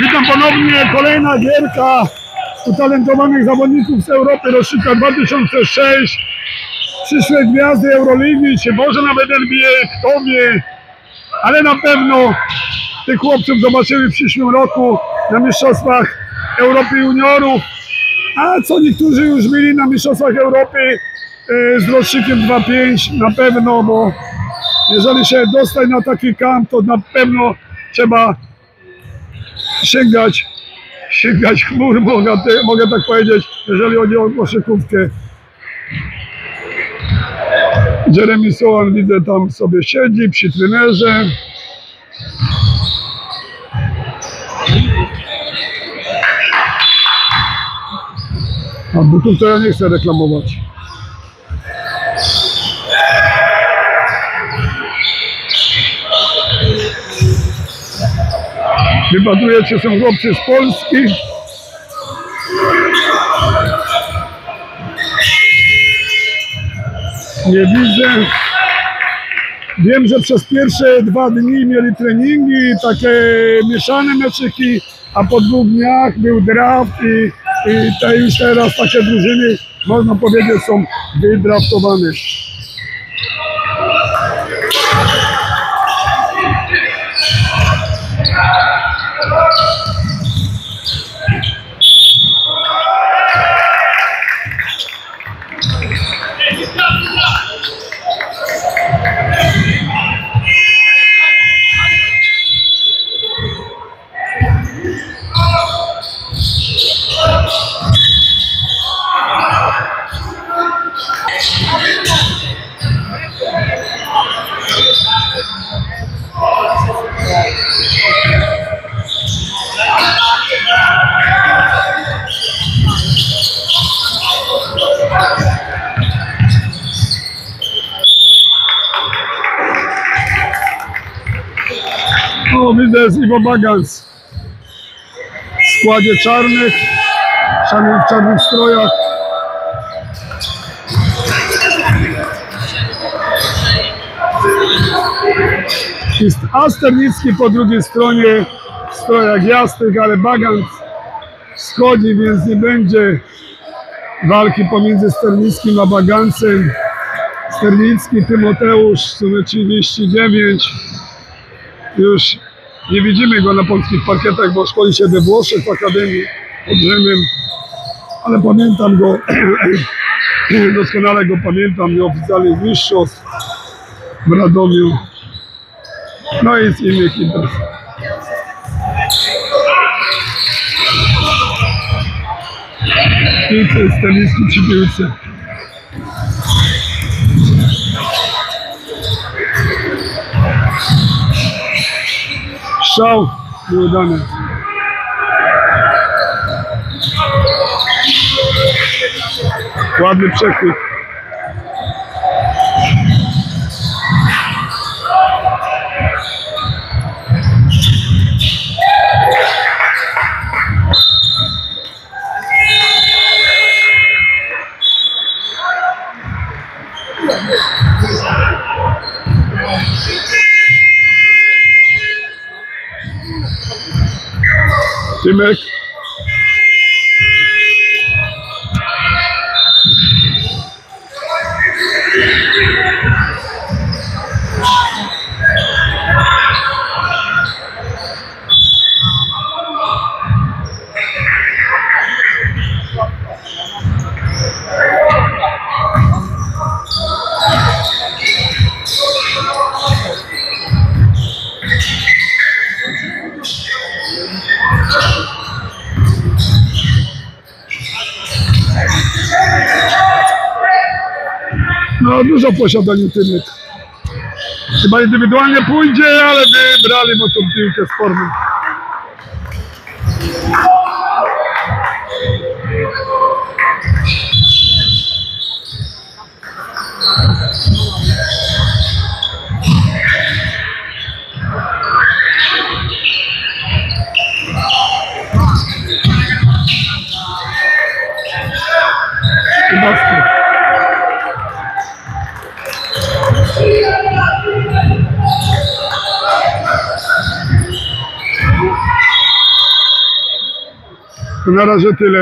Witam ponownie, kolejna gierka utalentowanych zawodników z Europy, rocznika 2006. Przyszłe gwiazdy Euroligi, czy może nawet NBA, kto wie. Ale na pewno tych chłopców zobaczymy w przyszłym roku na Mistrzostwach Europy Juniorów. A co niektórzy już byli na Mistrzostwach Europy e, z rocznikiem 2-5 na pewno, bo jeżeli się dostać na taki kamp, to na pewno trzeba sięgać, sięgać chmur, mogę, mogę tak powiedzieć, jeżeli chodzi o koszykówkę. Jeremy Sohan widzę tam sobie siedzi przy trenerze. A butów to ja nie chcę reklamować. Wypatrujecie są chłopcy z Polski. Nie widzę. Wiem, że przez pierwsze dwa dni mieli treningi, takie mieszane meczyki, a po dwóch dniach był draft i, i te już teraz takie drużyny, można powiedzieć, są wydraftowane. O, widzę Iwo Bagans w składzie czarnych, czarnych w czarnych strojach. Jest Asternicki po drugiej stronie w strojach jasnych, ale Bagans schodzi, więc nie będzie walki pomiędzy Sternickim a Bagancem. Sternicki, Tymoteusz, numer 39. Już nie widzimy go na polskich parkietach, bo szkoli się we Włoszech w Akademii pod Rzymem, ale pamiętam go, doskonale go pamiętam, miał oficjalnych mistrzostw w Radomiu, no i z innych imprez. Piłce z tenisku przy piłce. Strzał nieudany. Ładny przechwyt. Demek Dużo posiadaniu Tymek. Chyba indywidualnie pójdzie, ale wybrali mu tą piłkę z formy. To na razie tyle.